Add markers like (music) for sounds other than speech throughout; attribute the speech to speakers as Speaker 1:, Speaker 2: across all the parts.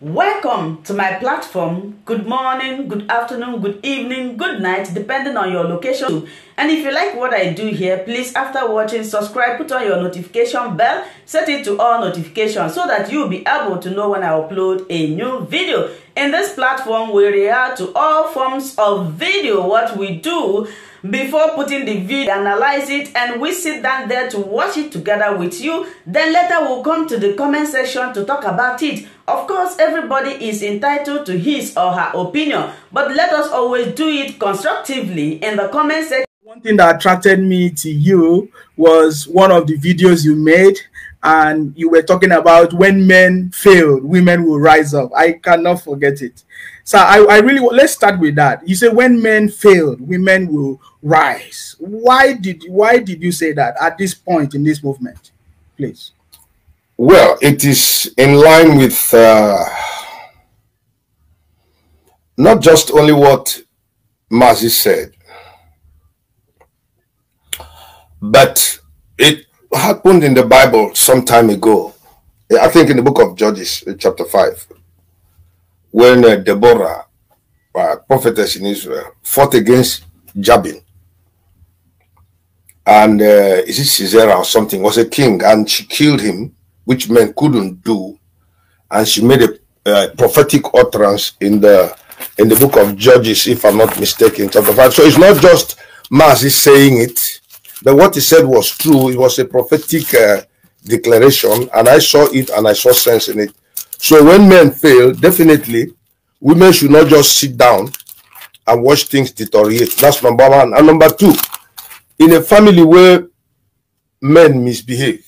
Speaker 1: Welcome to my platform. Good morning, good afternoon, good evening, good night, depending on your location. And if you like what I do here, please, after watching, subscribe, put on your notification bell, set it to all notifications so that you'll be able to know when I upload a new video. In this platform, we react to all forms of video. What we do before putting the video analyze it and we sit down there to watch it together with you. Then later we'll come to the comment section to talk about it. Of course everybody is entitled to his or her opinion but let us always do it constructively in the comment section.
Speaker 2: One thing that attracted me to you was one of the videos you made and you were talking about when men fail women will rise up i cannot forget it so I, I really let's start with that. You say when men failed, women will rise. Why did why did you say that at this point in this movement, please?
Speaker 3: Well, it is in line with uh, not just only what Mazi said, but it happened in the Bible some time ago. I think in the book of Judges, chapter 5 when uh, Deborah, uh, prophetess in Israel, fought against Jabin. And uh, is it Sisera or something, was a king, and she killed him, which men couldn't do. And she made a uh, prophetic utterance in the in the book of Judges, if I'm not mistaken, chapter 5. So it's not just Mazi saying it, but what he said was true. It was a prophetic uh, declaration, and I saw it and I saw sense in it. So when men fail, definitely women should not just sit down and watch things deteriorate. That's number one. And number two, in a family where men misbehave,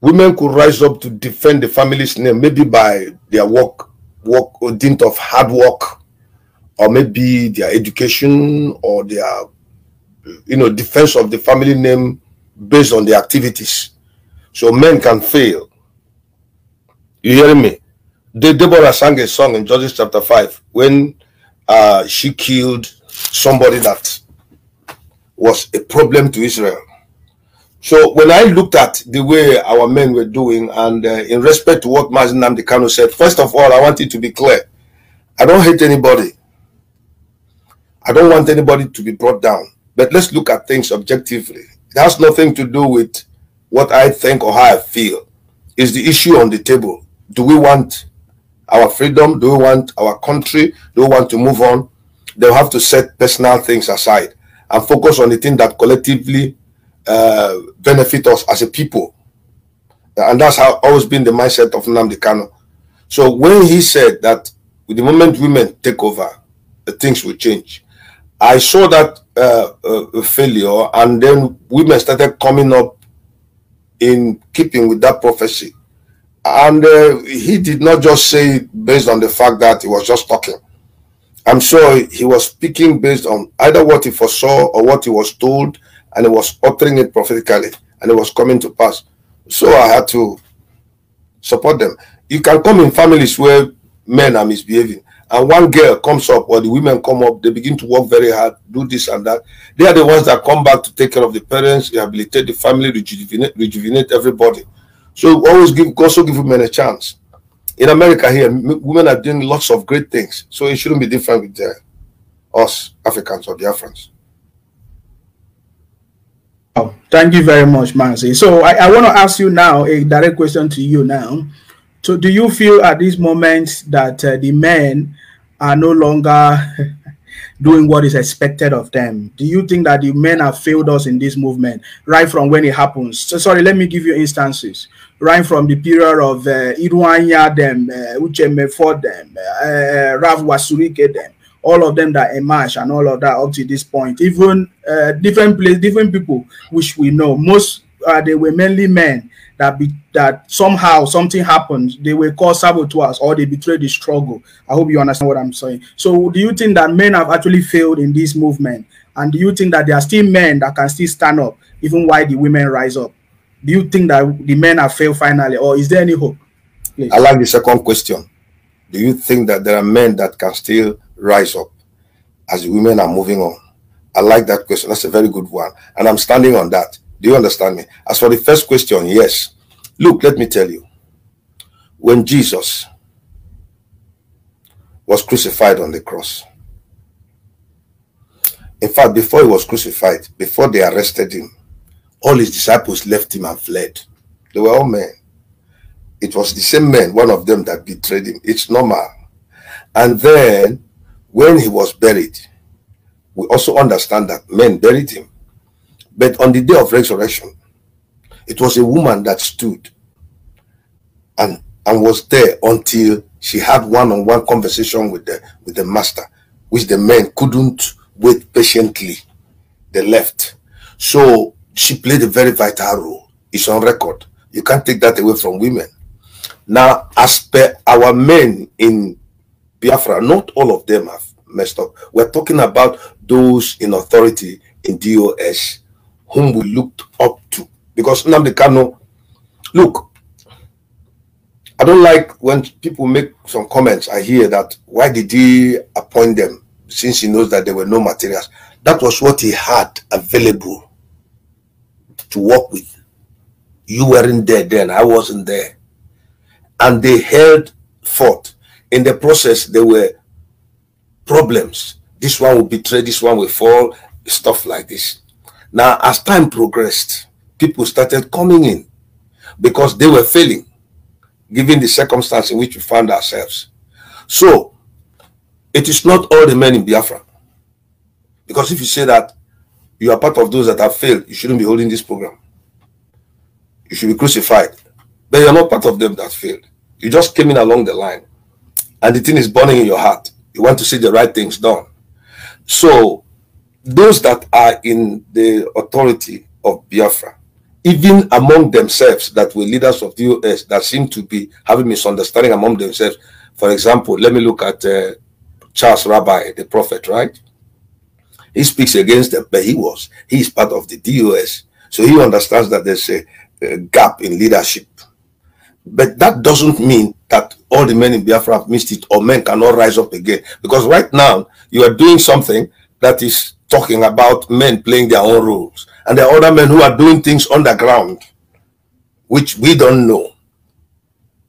Speaker 3: women could rise up to defend the family's name, maybe by their work, work or dint of hard work, or maybe their education or their you know defense of the family name based on the activities. So men can fail you hearing me? The Deborah sang a song in Judges chapter 5 when uh, she killed somebody that was a problem to Israel. So when I looked at the way our men were doing, and uh, in respect to what Mazi Nnamdi Kanu said, first of all, I want it to be clear. I don't hate anybody. I don't want anybody to be brought down. But let's look at things objectively. It has nothing to do with what I think or how I feel. It's the issue on the table do we want our freedom? Do we want our country? Do we want to move on? They'll have to set personal things aside and focus on the thing that collectively uh, benefit us as a people. And that's how always been the mindset of Nnamdi Kanu. So when he said that with the moment women take over, the things will change. I saw that uh, uh, failure, and then women started coming up in keeping with that prophecy. And uh, he did not just say it based on the fact that he was just talking. I'm sure he was speaking based on either what he foresaw or what he was told, and he was uttering it prophetically, and it was coming to pass. So I had to support them. You can come in families where men are misbehaving, and one girl comes up or the women come up, they begin to work very hard, do this and that. They are the ones that come back to take care of the parents, rehabilitate the family, rejuvenate, rejuvenate everybody. So always give also give women a chance. In America here, women are doing lots of great things. So it shouldn't be different with uh, us Africans or Biafrans.
Speaker 2: Oh, thank you very much, Mazi. So I, I want to ask you now a direct question to you now. So do you feel at this moment that uh, the men are no longer (laughs) doing what is expected of them. Do you think that the men have failed us in this movement right from when it happens? So, sorry, let me give you instances. Right from the period of uh, Iruanya them, uh, Ucheme for them, uh, Ralph Uwazuruike them, all of them that emerged and all of that up to this point. Even uh, different place, different people, which we know, most uh, they were mainly men that be that somehow something happened, they will call saboteurs or they betray the struggle. I hope you understand what I'm saying. So, do you think that men have actually failed in this movement? And do you think that there are still men that can still stand up even while the women rise up? Do you think that the men have failed finally, or is there any hope?
Speaker 3: Please. I like the second question. Do you think that there are men that can still rise up as the women are moving on? I like that question. That's a very good one. And I'm standing on that. Do you understand me? As for the first question, yes. Look, let me tell you. when Jesus was crucified on the cross. In fact, before he was crucified, before they arrested him, all his disciples left him and fled. They were all men. It was the same men, one of them that betrayed him. It's normal. And then, when he was buried, we also understand that men buried him. But on the day of resurrection, it was a woman that stood and, and was there until she had one-on-one -on -one conversation with the with the master, which the men couldn't wait patiently. They left. So she played a very vital role. It's on record. You can't take that away from women. Now, as per our men in Biafra, not all of them have messed up. We're talking about those in authority in DOS whom we looked up to. Because Nnamdi Kanu, look, I don't like when people make some comments. I hear that why did he appoint them since he knows that there were no materials? That was what he had available to work with. You weren't there then, I wasn't there. And they held forth. In the process, there were problems. This one will betray, this one will fall, stuff like this. Now, as time progressed, people started coming in because they were failing, given the circumstance in which we found ourselves. So, it is not all the men in Biafra. Because if you say that you are part of those that have failed, you shouldn't be holding this program. You should be crucified. But you're not part of them that failed. You just came in along the line. And the thing is burning in your heart. You want to see the right things done. So those that are in the authority of Biafra, even among themselves that were leaders of the US that seem to be having misunderstanding among themselves. For example, let me look at uh, Charles Rabbi, the prophet, right? He speaks against them, but he was, he is part of the DOS. So he understands that there's a, a gap in leadership. But that doesn't mean that all the men in Biafra have missed it or men cannot rise up again. Because right now, you are doing something that is talking about men playing their own roles. And there are other men who are doing things underground, which we don't know.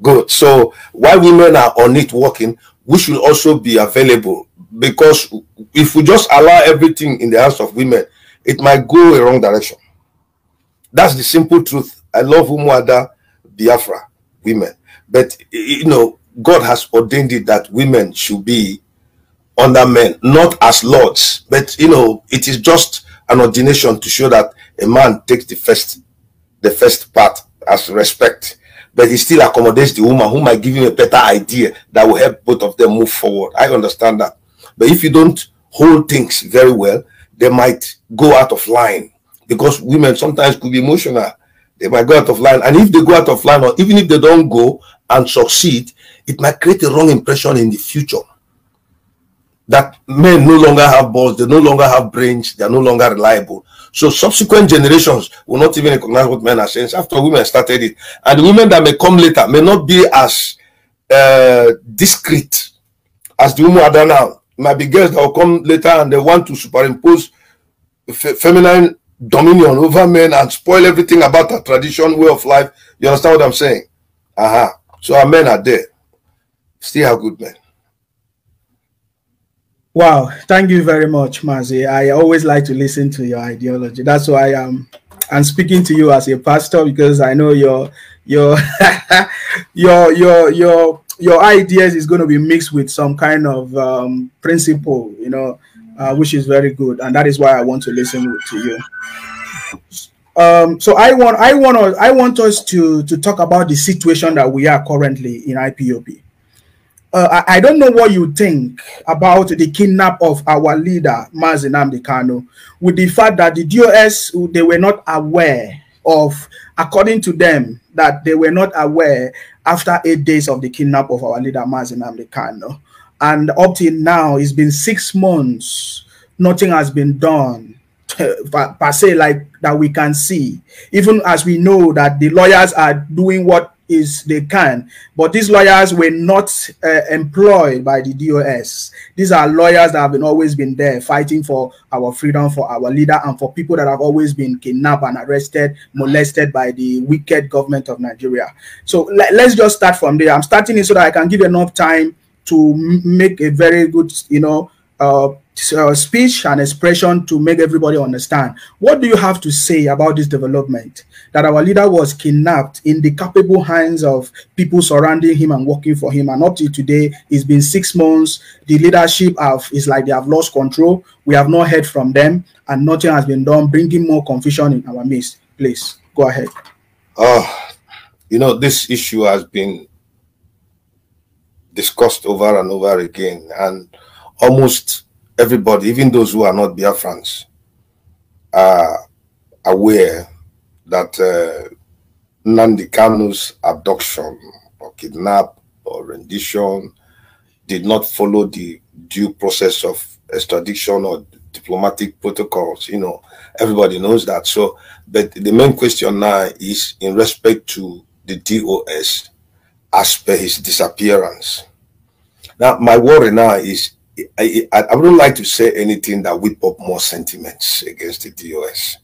Speaker 3: Good. So while women are on it working, we should also be available because if we just allow everything in the hands of women, it might go a wrong direction. That's the simple truth. I love Umuada Biafra women, but you know, God has ordained it that women should be under men, not as lords, but you know, it is just an ordination to show that a man takes the first, the first part as respect, but he still accommodates the woman who might give him a better idea that will help both of them move forward. I understand that, but if you don't hold things very well, they might go out of line. Because women sometimes could be emotional. They might go out of line, and if they go out of line, or even if they don't go and succeed, it might create a wrong impression in the future that men no longer have balls, they no longer have brains, they are no longer reliable. So subsequent generations will not even recognize what men are saying after women started it. And the women that may come later may not be as uh, discreet as the women are now. might be girls that will come later and they want to superimpose feminine dominion over men and spoil everything about our tradition, way of life. You understand what I'm saying? Aha. Uh -huh. So our men are there. Still have good men.
Speaker 2: Wow, thank you very much, Mazi. I always like to listen to your ideology. That's why I'm I'm speaking to you as a pastor because I know your your (laughs) your your your your ideas is going to be mixed with some kind of um, principle, you know, uh, which is very good, and that is why I want to listen to you. Um, so I want I want I want us to to talk about the situation that we are currently in IPOB uh, I, I, don't know what you think about the kidnap of our leader, Mazi Nnamdi Kanu, with the fact that the DOS, they were not aware of, according to them, that they were not aware after eight days of the kidnap of our leader, Mazi Nnamdi Kanu. And up till now, it's been six months, nothing has been done (laughs) per se like that we can see even as we know that the lawyers are doing what is they can. But these lawyers were not uh, employed by the DOS. These are lawyers that have been always been there fighting for our freedom, for our leader, and for people that have always been kidnapped and arrested, molested by the wicked government of Nigeria. So let, us just start from there. I'm starting it so that I can give enough time to make a very good, you know, uh, uh, speech and expression to make everybody understand. What do you have to say about this development? That our leader was kidnapped in the capable hands of people surrounding him and working for him. And up to today, it's been six months. The leadership have is like they have lost control. We have not heard from them, and nothing has been done, bringing more confusion in our midst. Please go ahead.
Speaker 3: Oh, you know, this issue has been discussed over and over again, and almost everybody, even those who are not Biafrans, are aware that uh, Nnamdi Kanu's abduction or kidnap or rendition did not follow the due process of extradition or diplomatic protocols. You know, everybody knows that. So, but the main question now is in respect to the DOS as per his disappearance. Now, my worry now is I, I, I wouldn't like to say anything that whip up more sentiments against the DOS.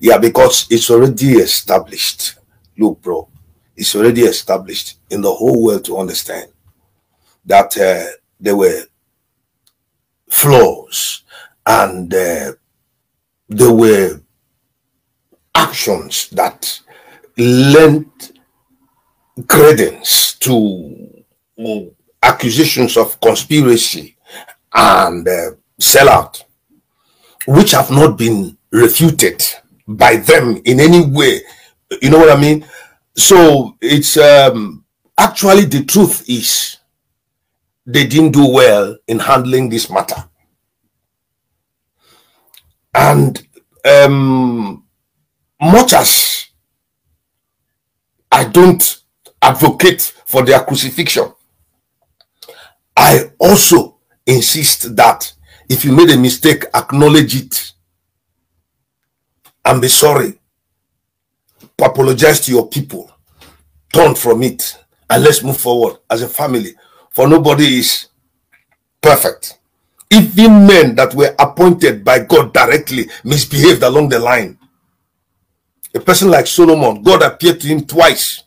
Speaker 3: Yeah, because it's already established. Look, bro, it's already established in the whole world to understand that uh, there were flaws and uh, there were actions that lent credence to accusations of conspiracy and uh, sellout, which have not been refuted by them in any way. You know what I mean? So it's um, actually the truth is they didn't do well in handling this matter. And um, much as I don't advocate for their crucifixion, I also insist that if you made a mistake, acknowledge it and be sorry. Apologize to your people. Turn from it and let's move forward as a family. For nobody is perfect. Even men that were appointed by God directly misbehaved along the line. A person like Solomon, God appeared to him twice.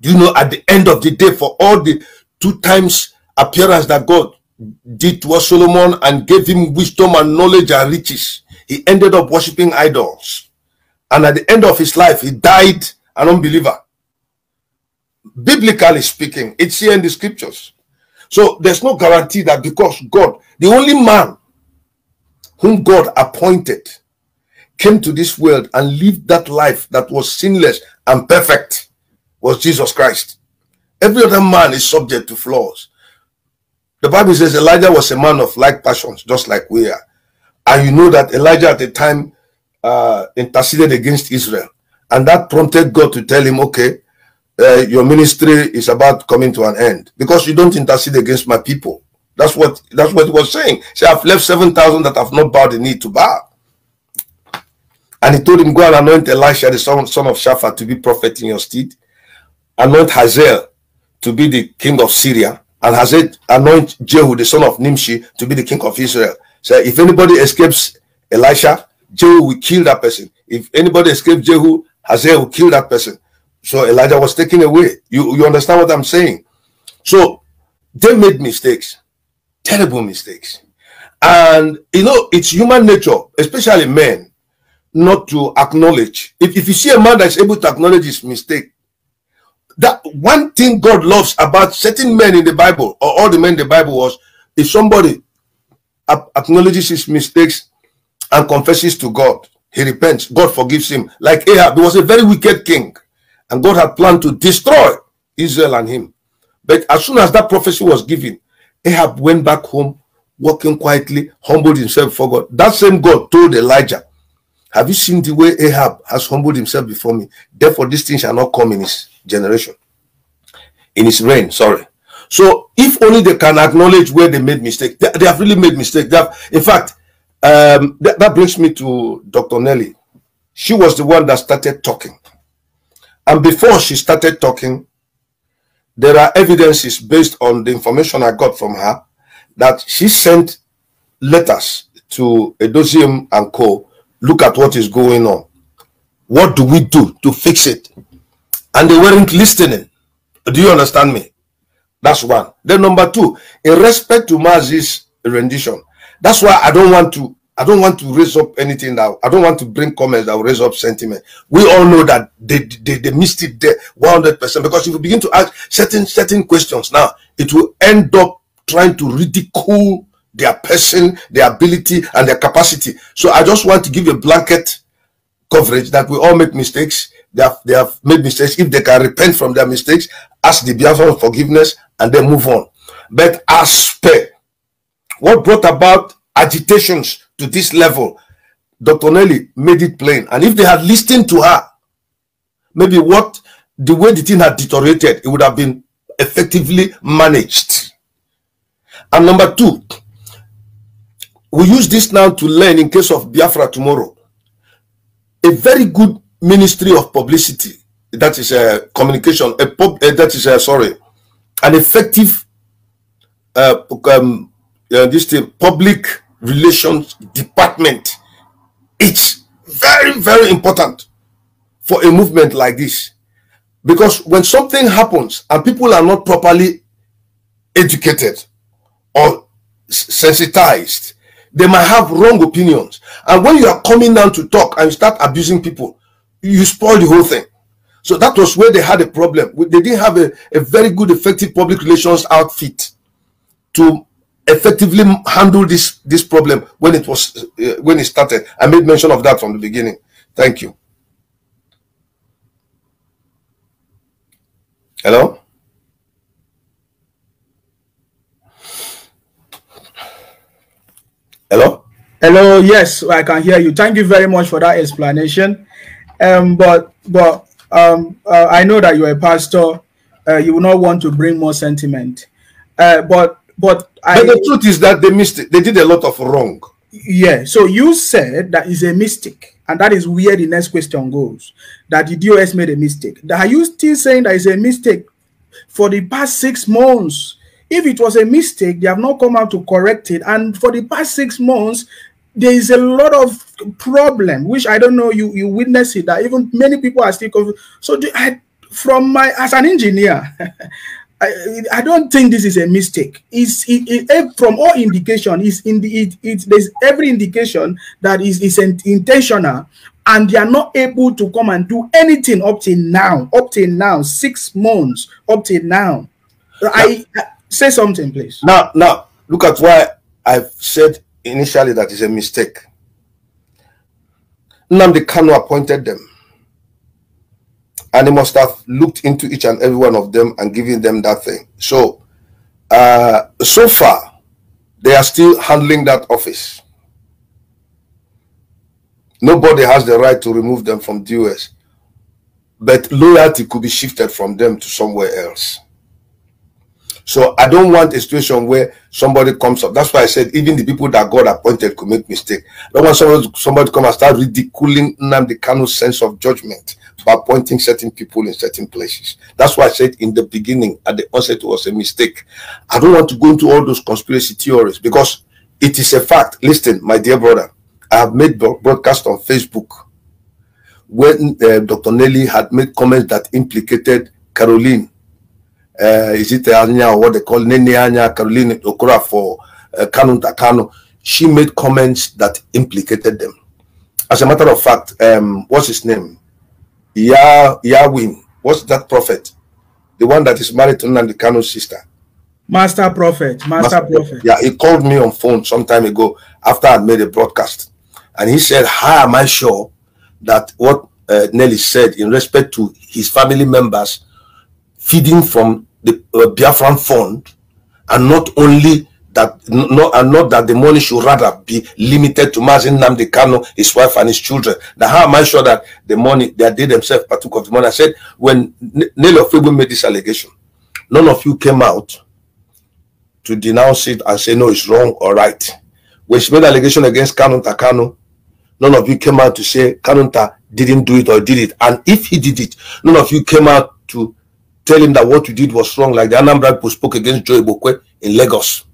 Speaker 3: Do you know at the end of the day, for all the two times appearance that God did towards Solomon and gave him wisdom and knowledge and riches. He ended up worshiping idols. And at the end of his life, he died an unbeliever. Biblically speaking, it's here in the scriptures. So there's no guarantee that because God, the only man whom God appointed, came to this world and lived that life that was sinless and perfect was Jesus Christ. Every other man is subject to flaws. The Bible says Elijah was a man of like passions, just like we are. And you know that Elijah at the time uh, interceded against Israel. And that prompted God to tell him, okay, uh, your ministry is about coming to an end because you don't intercede against my people. That's what that's what he was saying. See, I've left 7,000 that have not bowed the knee to bow. And he told him, go and anoint Elisha, the son, son of Shaphat, to be prophet in your stead. And anoint Hazael to be the king of Syria and has it anoint Jehu, the son of Nimshi, to be the king of Israel. So if anybody escapes Elisha, Jehu will kill that person. If anybody escapes Jehu, Hazael will kill that person. So Elijah was taken away. You, you understand what I'm saying? So they made mistakes, terrible mistakes. And you know, it's human nature, especially men, not to acknowledge. If, if you see a man that's able to acknowledge his mistake, that one thing God loves about certain men in the Bible, or all the men in the Bible, was if somebody acknowledges his mistakes and confesses to God, he repents, God forgives him. Like Ahab, he was a very wicked king, and God had planned to destroy Israel and him. But as soon as that prophecy was given, Ahab went back home, walking quietly, humbled himself before God. That same God told Elijah, Have you seen the way Ahab has humbled himself before me? Therefore, this thing shall not come in his generation. In his reign, sorry. So if only they can acknowledge where they made mistake, they, they have really made mistake. They have, in fact, um, that, brings me to Dr. Nelly. She was the one that started talking. And before she started talking, there are evidences based on the information I got from her that she sent letters to Edosium and Co. Look at what is going on. What do we do to fix it? And they weren't listening. Do you understand me? That's one. Then number two, in respect to Mazi's rendition, that's why I don't want to I don't want to raise up anything now. I don't want to bring comments that will raise up sentiment. We all know that they they, they missed it there 100% because if you begin to ask certain certain questions now, it will end up trying to ridicule their person, their ability, and their capacity. So I just want to give a blanket coverage that we all make mistakes. They have, they have made mistakes. If they can repent from their mistakes, ask the Biafran forgiveness, and then move on. But as per what brought about agitations to this level, Dr. Nelly made it plain. And if they had listened to her, maybe what the way the thing had deteriorated, it would have been effectively managed. And number two, we use this now to learn in case of Biafra tomorrow. A very good ministry of publicity, that is a uh, communication, a pub, uh, that is a, uh, sorry, an effective uh, um, uh, this public relations department. It's very, very important for a movement like this. Because when something happens and people are not properly educated or sensitized, they might have wrong opinions. And when you are coming down to talk and you start abusing people, you spoil the whole thing. So that was where they had a problem. They didn't have a, a very good, effective public relations outfit to effectively handle this this problem when it was uh, when it started. I made mention of that from the beginning. Thank you. Hello. Hello.
Speaker 2: Hello. Yes, I can hear you. Thank you very much for that explanation. Um, but but um, uh, I know that you're a pastor. Uh, you will not want to bring more sentiment. Uh, but but
Speaker 3: I, but the truth is that they missed it. They did a lot of wrong.
Speaker 2: Yeah. So you said that is a mistake, and that is where the next question goes. That the DOS made a mistake. Are you still saying that is a mistake for the past six months? If it was a mistake, they have not come out to correct it. And for the past six months, there is a lot of problem, which I don't know you you witness it that even many people are still confused. So the, I, from my as an engineer, (laughs) I, I don't think this is a mistake. It's it, it, eh, from all indication is in the it, it there's every indication that is is intentional and they are not able to come and do anything up till now up till now six months up till now, now I, I say something please
Speaker 3: now now look at why i've said initially that is a mistake Nnamdi Kanu appointed them and he must have looked into each and every one of them and given them that thing. So, uh, so far, they are still handling that office. Nobody has the right to remove them from the DOS, but loyalty could be shifted from them to somewhere else. So I don't want a situation where somebody comes up. That's why I said even the people that God appointed could make mistake. I don't want somebody, somebody to come and start ridiculing Nnamdi Kanu's sense of judgment by appointing certain people in certain places. That's why I said in the beginning, at the onset, it was a mistake. I don't want to go into all those conspiracy theories because it is a fact. Listen, my dear brother, I have made broadcast on Facebook when uh, Dr. Nelly had made comments that implicated Caroline uh, is it Anya or what they call Nene Anya, Caroline Okura for uh, Kanunta Kanu, she made comments that implicated them. As a matter of fact, um, what's his name? Yah Yahweh. What's that prophet? The one that is married to Nnamdi Kanu's sister.
Speaker 2: Master Prophet. Master, Master Prophet.
Speaker 3: Yeah, he called me on phone some time ago after I made a broadcast. And he said, How am I sure that what uh, Nelly said in respect to his family members feeding from the uh, Biafran fund and not only that not and not that the money should rather be limited to Mazin Nnamdi Kanu, his wife and his children. Now how am I sure that the money that they themselves partook of the money? I said when Nelly Ofegbu made this allegation, none of you came out to denounce it and say no, it's wrong or right. When she made allegation against Kanunta Kanu, none of you came out to say Kanunta didn't do it or did it. And if he did it, none of you came out to tell him that what you did was wrong, like the Anambra people spoke against Joe Igbokwe in Lagos.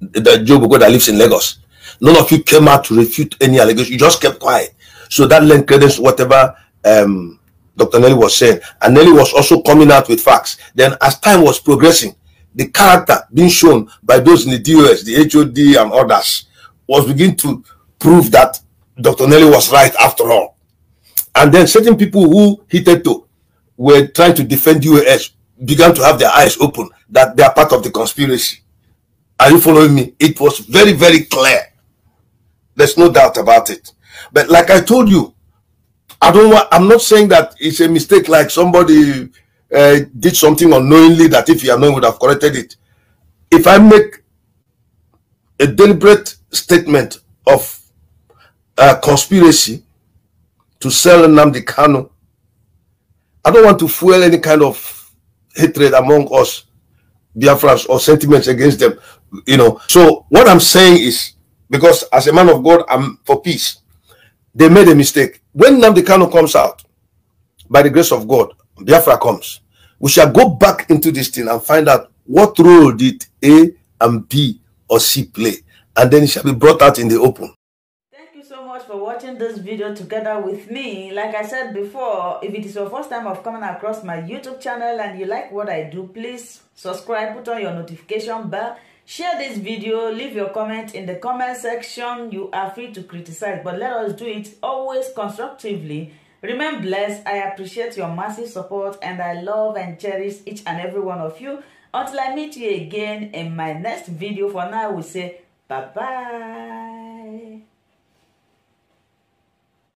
Speaker 3: The Joe Igbokwe that lives in Lagos. None of you came out to refute any allegation. You just kept quiet. So that lent credence whatever um, Dr. Nelly was saying. And Nelly was also coming out with facts. Then as time was progressing, the character being shown by those in the DOS, the HOD and others was beginning to prove that Dr. Nelly was right after all. And then certain people who heated to were trying to defend UAS began to have their eyes open that they are part of the conspiracy. Are you following me? It was very, very clear. There's no doubt about it. But like I told you, I don't want, I'm not saying that it's a mistake like somebody uh, did something unknowingly that if he had known would have corrected it. If I make a deliberate statement of a conspiracy to sell Nnamdi Kanu, I don't want to fuel any kind of hatred among us, Biafrans, or sentiments against them. You know, so what I'm saying is because as a man of God, I'm for peace. They made a mistake. When Nnamdi Kanu comes out, by the grace of God, Biafra comes. We shall go back into this thing and find out what role did A and B or C play, and then it shall be brought out in the open.
Speaker 1: Watching this video together with me. Like I said before, if it is your first time of coming across my YouTube channel and you like what I do, please subscribe, put on your notification bell, share this video, leave your comment in the comment section. You are free to criticize, but let us do it always constructively Remain blessed. I appreciate your massive support and I love and cherish each and every one of you. Until I meet you again in my next video, for now, we say bye-bye.